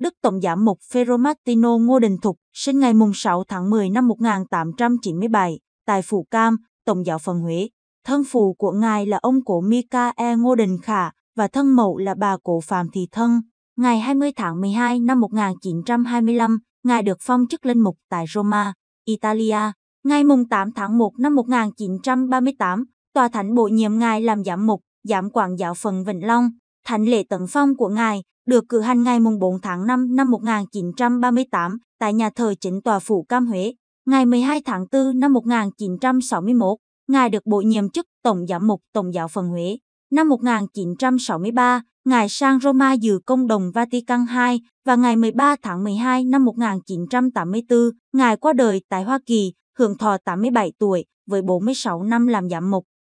Đức Tổng giám mục Ferro Martino Ngô Đình Thục, sinh ngày 6 tháng 10 năm 1897, tại Phủ Cam, Tổng giáo phận Huế. Thân phụ của ngài là ông cổ Mika E. Ngô Đình Khả và thân mẫu là bà cổ Phạm Thị Thân. Ngày 20 tháng 12 năm 1925, ngài được phong chức linh mục tại Roma, Italia. Ngày 8 tháng 1 năm 1938, Tòa Thánh bổ nhiệm ngài làm giám mục, giám quản giáo phận Vĩnh Long. Thánh lễ tấn phong của ngài được cử hành ngày 4 tháng 5 năm 1938 tại nhà thờ chính tòa phủ Cam Huế. Ngày 12 tháng 4 năm 1961, ngài được bổ nhiệm chức Tổng giám mục Tổng giáo phận Huế. Năm 1963, ngài sang Roma dự công đồng Vatican II và ngày 13 tháng 12 năm 1984, ngài qua đời tại Hoa Kỳ, hưởng thọ 87 tuổi với 46 năm làm giám mục.